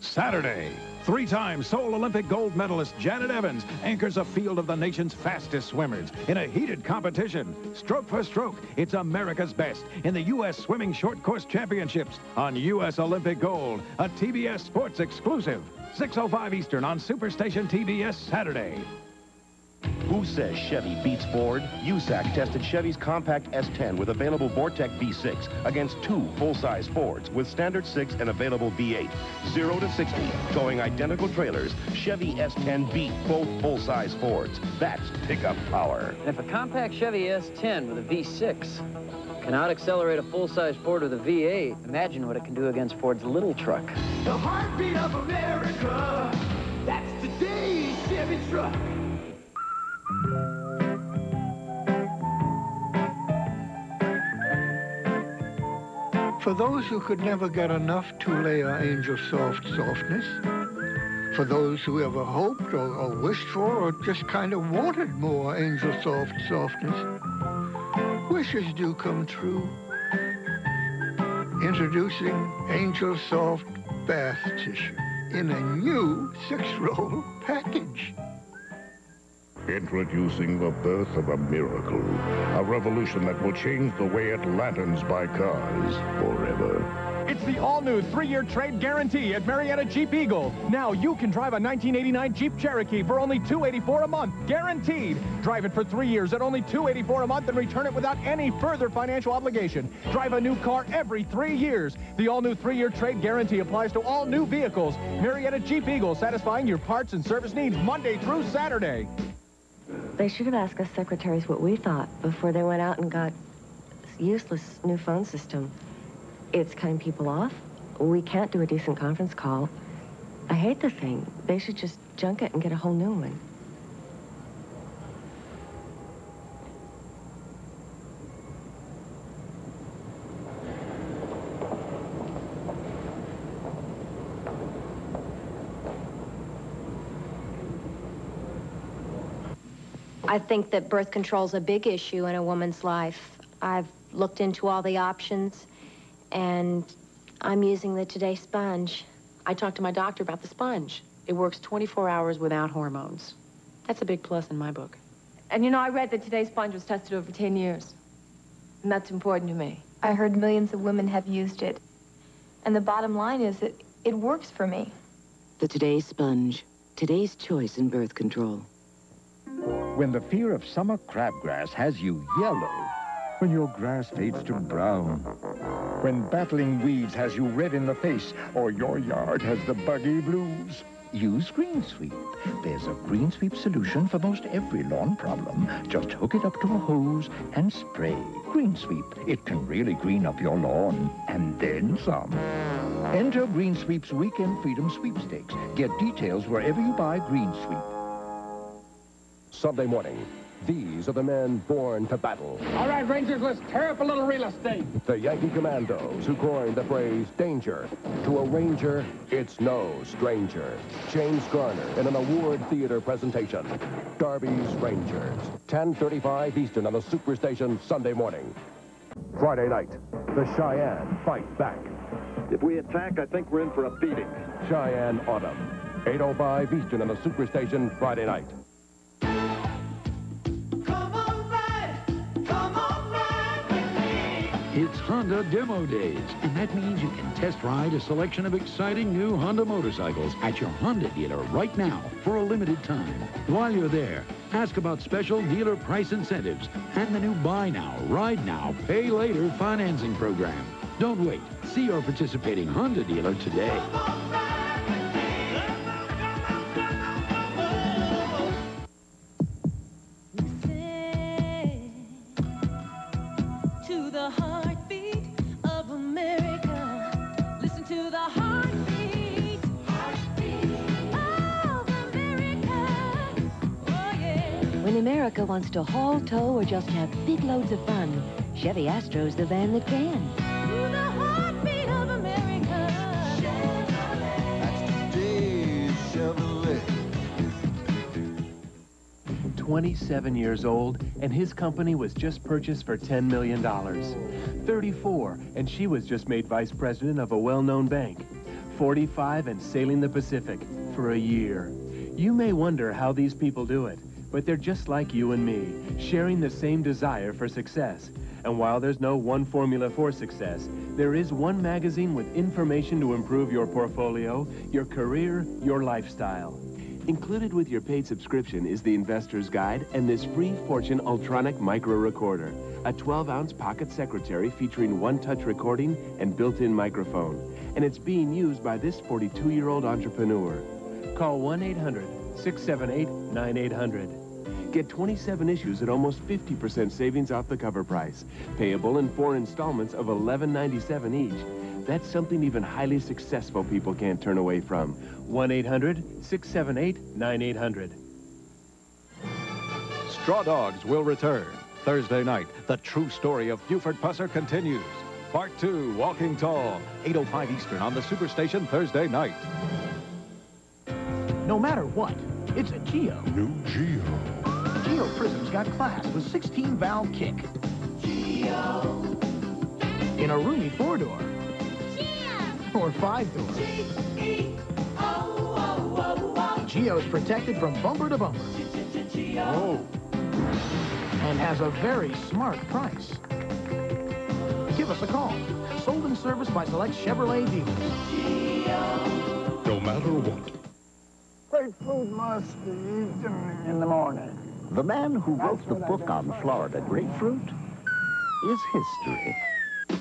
Saturday, three-time Seoul Olympic gold medalist Janet Evans anchors a field of the nation's fastest swimmers in a heated competition. Stroke for stroke, it's America's best in the U.S. Swimming Short Course Championships on U.S. Olympic Gold, a TBS Sports exclusive. 6.05 Eastern on Superstation TBS Saturday. Who says Chevy beats Ford? USAC tested Chevy's compact S10 with available Vortec V6 against two full-size Fords with standard 6 and available V8. 0 to 60, towing identical trailers, Chevy S10 beat both full-size Fords. That's pickup power. And if a compact Chevy S10 with a V6 can out-accelerate a full-size Ford with a V8, imagine what it can do against Ford's little truck. The heartbeat of America, that's today's Chevy truck. For those who could never get enough Tulea Angel Soft softness, for those who ever hoped or, or wished for or just kind of wanted more Angel Soft softness, wishes do come true. Introducing Angel Soft Bath Tissue in a new six-roll package. Introducing the birth of a miracle. A revolution that will change the way Atlantans buy cars forever. It's the all-new three-year trade guarantee at Marietta Jeep Eagle. Now you can drive a 1989 Jeep Cherokee for only 284 a month, guaranteed. Drive it for three years at only 284 a month and return it without any further financial obligation. Drive a new car every three years. The all-new three-year trade guarantee applies to all new vehicles. Marietta Jeep Eagle, satisfying your parts and service needs Monday through Saturday. They should have asked us secretaries what we thought before they went out and got useless new phone system. It's cutting people off. We can't do a decent conference call. I hate the thing. They should just junk it and get a whole new one. I think that birth control is a big issue in a woman's life. I've looked into all the options, and I'm using the Today Sponge. I talked to my doctor about the sponge. It works 24 hours without hormones. That's a big plus in my book. And you know, I read that Today Sponge was tested over 10 years. And that's important to me. I heard millions of women have used it. And the bottom line is that it works for me. The Today Sponge. Today's choice in birth control. When the fear of summer crabgrass has you yellow, when your grass fades to brown, when battling weeds has you red in the face, or your yard has the buggy blues, use Green Sweep. There's a Green Sweep solution for most every lawn problem. Just hook it up to a hose and spray. Green Sweep. It can really green up your lawn, and then some. Enter Green Sweep's Weekend Freedom Sweepstakes. Get details wherever you buy Green Sweep. Sunday morning, these are the men born to battle. All right, Rangers, let's tear up a little real estate. The Yankee Commandos, who coined the phrase danger. To a ranger, it's no stranger. James Garner in an award theater presentation. Darby's Rangers, 1035 Eastern on the Superstation Sunday morning. Friday night, the Cheyenne fight back. If we attack, I think we're in for a beating. Cheyenne Autumn, 805 Eastern on the Superstation Friday night. It's Honda Demo Days, and that means you can test ride a selection of exciting new Honda motorcycles at your Honda dealer right now for a limited time. While you're there, ask about special dealer price incentives and the new Buy Now, Ride Now, Pay Later financing program. Don't wait. See your participating Honda dealer today. America wants to haul, tow, or just have big loads of fun, Chevy Astro's the van that can. To the heartbeat of America. Chevrolet. 27 years old, and his company was just purchased for $10 million. 34, and she was just made vice president of a well-known bank. 45 and sailing the Pacific for a year. You may wonder how these people do it, but they're just like you and me, sharing the same desire for success. And while there's no one formula for success, there is one magazine with information to improve your portfolio, your career, your lifestyle. Included with your paid subscription is the Investor's Guide and this free Fortune Ultronic Micro Recorder, a 12-ounce pocket secretary featuring one-touch recording and built-in microphone. And it's being used by this 42-year-old entrepreneur. Call 1-800-678-9800. Get 27 issues at almost 50% savings off the cover price. Payable in four installments of $11.97 each. That's something even highly successful people can't turn away from. 1-800-678-9800. Straw Dogs will return. Thursday night, the true story of Buford Pusser continues. Part 2, Walking Tall, 8.05 Eastern on the Superstation Thursday night. No matter what, it's a Geo. New Geo. Geo Prizm's got class with 16-valve kick. Geo. In a roomy four-door. Geo. Or five-door. Geo's protected from bumper to bumper. Oh. And has a very smart price. Give us a call. Sold and serviced by select Chevrolet dealers. Geo. No matter what. Grapefruit must be eaten in the morning. The man who wrote the book on Florida grapefruit is history.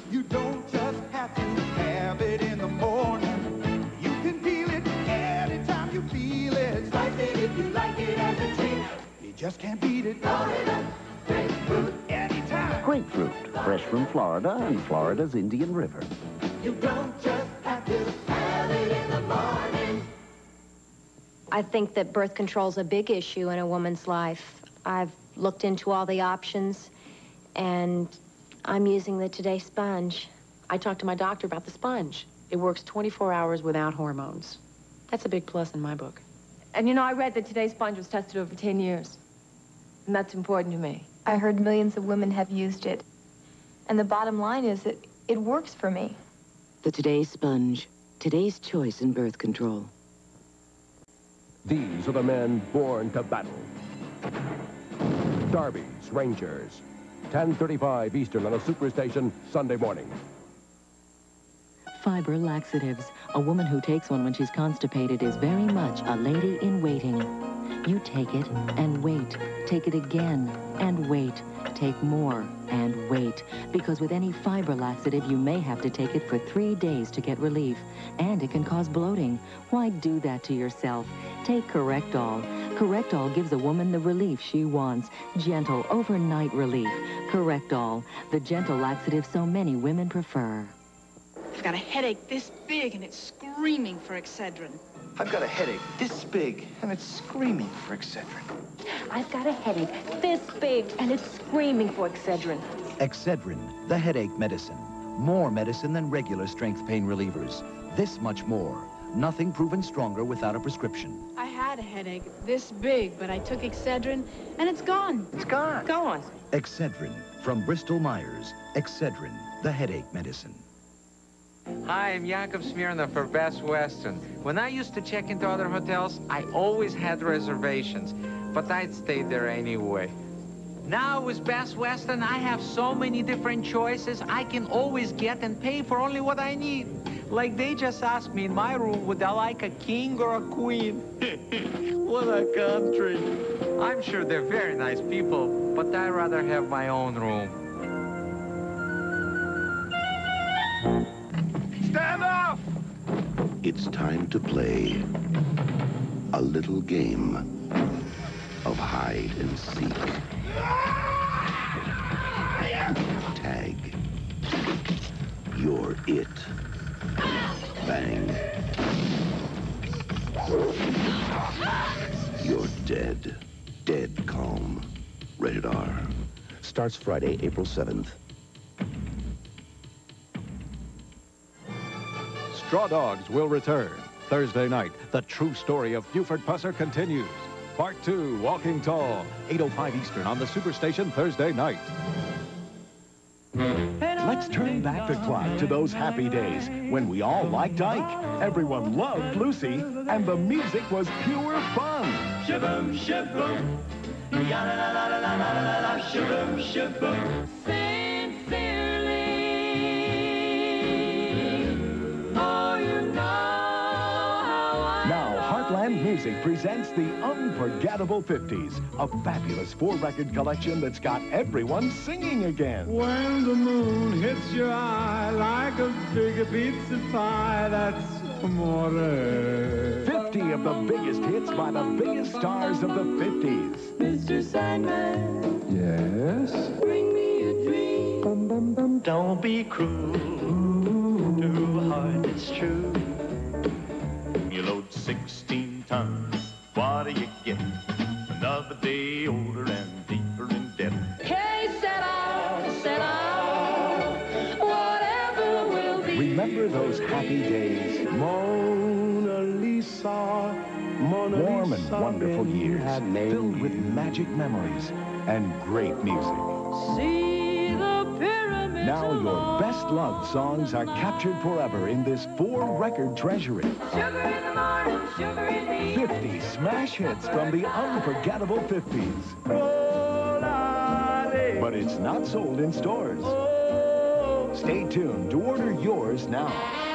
You don't just have to have it in the morning. You can feel it anytime you feel it. Spice it if you like it as a treat. You just can't beat it. Florida grapefruit anytime. Grapefruit, fresh from Florida and Florida's Indian River. You don't just have to I think that birth control is a big issue in a woman's life. I've looked into all the options, and I'm using the Today Sponge. I talked to my doctor about the sponge. It works 24 hours without hormones. That's a big plus in my book. And you know, I read that today's sponge was tested over 10 years. And that's important to me. I heard millions of women have used it. And the bottom line is that it works for me. The Today Sponge. Today's choice in birth control. These are the men born to battle. Darby's Rangers. 1035 Eastern on a superstation Sunday morning. Fiber laxatives. A woman who takes one when she's constipated is very much a lady in waiting. You take it and wait. Take it again and wait. Take more and wait. Because with any fiber laxative, you may have to take it for three days to get relief. And it can cause bloating. Why do that to yourself? Take Correctol. Correctol gives a woman the relief she wants. Gentle, overnight relief. Correctol, the gentle laxative so many women prefer. I've got a headache this big and it's screaming for Excedrin. I've got a headache this big, and it's screaming for Excedrin. I've got a headache this big, and it's screaming for Excedrin. Excedrin, the headache medicine. More medicine than regular strength pain relievers. This much more. Nothing proven stronger without a prescription. I had a headache this big, but I took Excedrin and it's gone. It's gone. Gone. Excedrin from Bristol Myers. Excedrin, the headache medicine. Hi, I'm Yakov Smirnoff for Best Western. When I used to check into other hotels, I always had reservations, but I'd stay there anyway. Now with Best Western, I have so many different choices. I can always get and pay for only what I need. Like they just asked me in my room, would I like a king or a queen? what a country. I'm sure they're very nice people, but I'd rather have my own room. It's time to play a little game of hide and seek. Tag. You're it. Bang. You're dead. Dead calm. Rated R. Starts Friday, April 7th. Straw Dogs will return. Thursday night, the true story of Buford Pusser continues. Part 2, Walking Tall, 8.05 Eastern on the Superstation Thursday night. Let's turn back the clock to those happy days when we all liked Ike, everyone loved Lucy, and the music was pure fun. Shaboom, shaboom. Yada la la la la la la la, shaboom, shaboom. Presents the Unforgettable 50s, a fabulous four-record collection that's got everyone singing again. When the moon hits your eye like a big pizza pie, that's amore. 50 of the biggest hits by the biggest stars of the 50s. Mr. Sandman. Yes? Bring me a dream. Bum, bum, bum. Don't be cruel to a heart that's true. You load 16 tons, what do you get? Another day older and deeper in debt. Hey, set out, set out. Whatever will be. Remember those happy days? Mona Lisa. Mona Warm and Lisa wonderful years, had made. filled with magic memories and great music. See the pyramids Now your best loved songs are captured forever in this four-record treasury. Sugar in the morning, sugar in the 50 smash hits from the unforgettable 50s. But it's not sold in stores. Stay tuned to order yours now.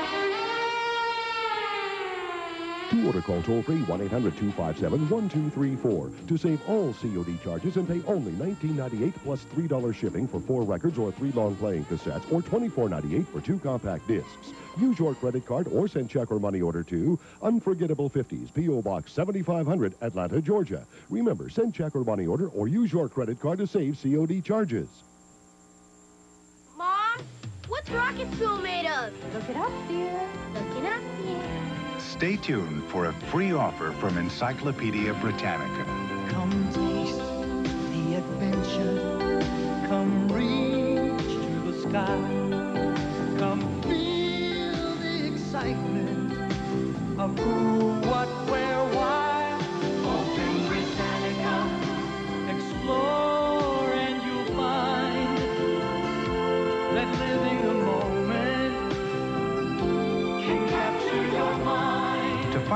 To order, call toll-free 1-800-257-1234 to save all COD charges and pay only $19.98 plus $3 shipping for four records or three long-playing cassettes or $24.98 for two compact discs. Use your credit card or send check or money order to Unforgettable 50s, P.O. Box 7500, Atlanta, Georgia. Remember, send check or money order or use your credit card to save COD charges. Mom, what's rocket fuel made of? Look it up, dear. Look it up, dear. Stay tuned for a free offer from Encyclopedia Britannica. Come taste the adventure. Come reach to the sky. Come feel the excitement of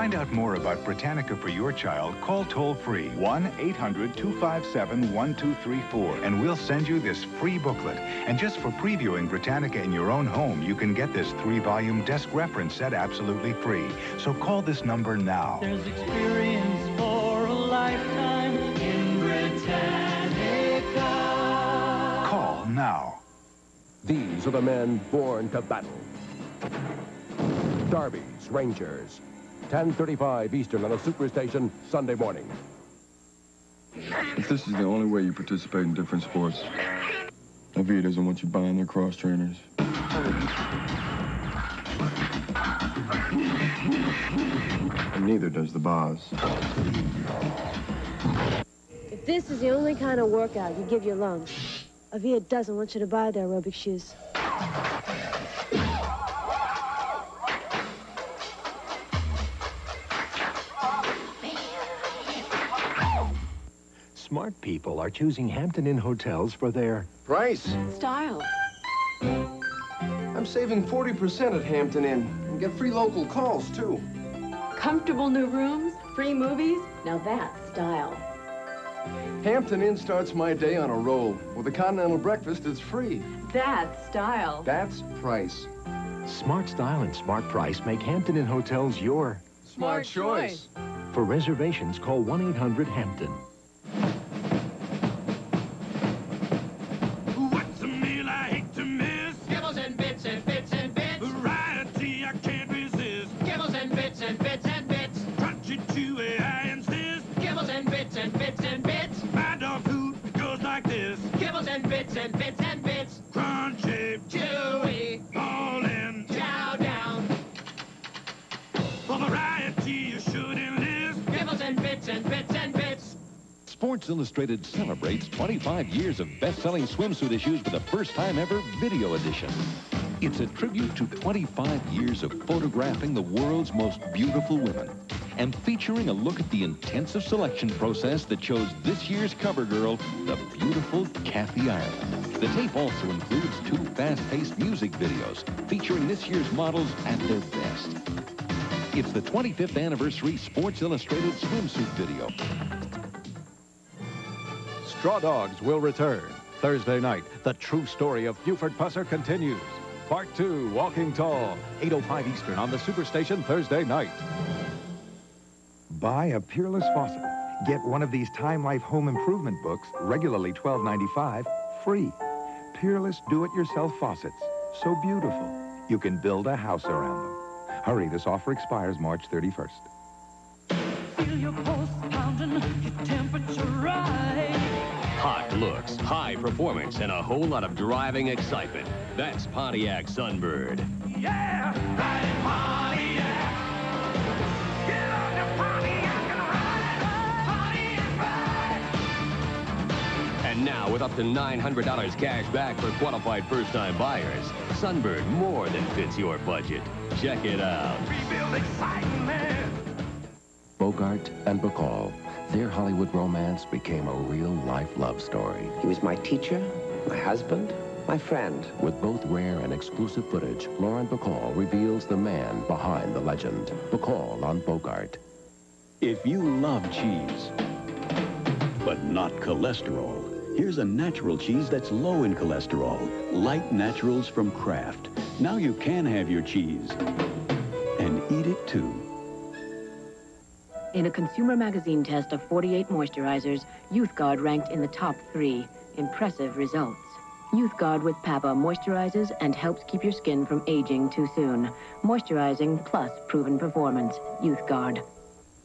find out more about Britannica for your child, call toll free 1 800 257 1234 and we'll send you this free booklet. And just for previewing Britannica in your own home, you can get this three volume desk reference set absolutely free. So call this number now. There's experience for a lifetime in Britannica. Call now. These are the men born to battle. Darby's Rangers. 1035 Eastern on a superstation Sunday morning. If this is the only way you participate in different sports, Avia doesn't want you buying their cross trainers. And neither does the boss. If this is the only kind of workout you give your lungs, Avia doesn't want you to buy their aerobic shoes. Smart people are choosing Hampton Inn hotels for their Price. Style. I'm saving 40% at Hampton Inn. And get free local calls, too. Comfortable new rooms, free movies. Now that's style. Hampton Inn starts my day on a roll. With a continental breakfast, it's free. That's style. That's price. smart style and smart price make Hampton Inn hotels your. Smart choice. For reservations, call 1-800-HAMPTON. Bits and bits and bits. Crunchy, chewy, all in. Chow down. For variety you should enlist. Kibbles and bits and bits and bits. Sports Illustrated celebrates 25 years of best-selling swimsuit issues with a first-time ever video edition. It's a tribute to 25 years of photographing the world's most beautiful women and featuring a look at the intensive selection process that chose this year's cover girl, the beautiful Kathy Ireland. The tape also includes two fast-paced music videos featuring this year's models at their best. It's the 25th anniversary Sports Illustrated swimsuit video. Straw Dogs will return. Thursday night, the true story of Buford Pusser continues. Part 2, Walking Tall, 8.05 Eastern on the Superstation Thursday night. Buy a Peerless faucet. Get one of these Time Life home improvement books, regularly $12.95, free. Peerless do-it-yourself faucets. So beautiful. You can build a house around them. Hurry, this offer expires March 31st. Feel your pulse pounding, your temperature rise. Hot looks, high performance, and a whole lot of driving excitement. That's Pontiac Sunbird. Yeah, riding Pontiac. Get on the Pontiac and ride, Pontiac ride. And now, with up to $900 cash back for qualified first-time buyers, Sunbird more than fits your budget. Check it out. Rebuild excitement. Bogart and Bacall. Their Hollywood romance became a real-life love story. He was my teacher, my husband, my friend. With both rare and exclusive footage, Lauren Bacall reveals the man behind the legend. Bacall on Bogart. If you love cheese, but not cholesterol, here's a natural cheese that's low in cholesterol. Light Naturals from Kraft. Now you can have your cheese. And eat it too. In a consumer magazine test of 48 moisturizers, Youth Garde ranked in the top three. Impressive results. Youth Garde with PABA moisturizes and helps keep your skin from aging too soon. Moisturizing plus proven performance. Youth Garde.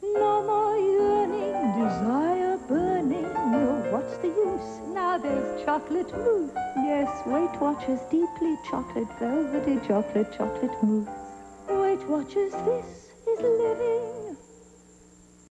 No more yearning, desire burning. No, what's the use? Now there's chocolate mousse. Yes, Weight Watchers deeply chocolate, velvety chocolate, chocolate mousse. Weight Watchers, this is living.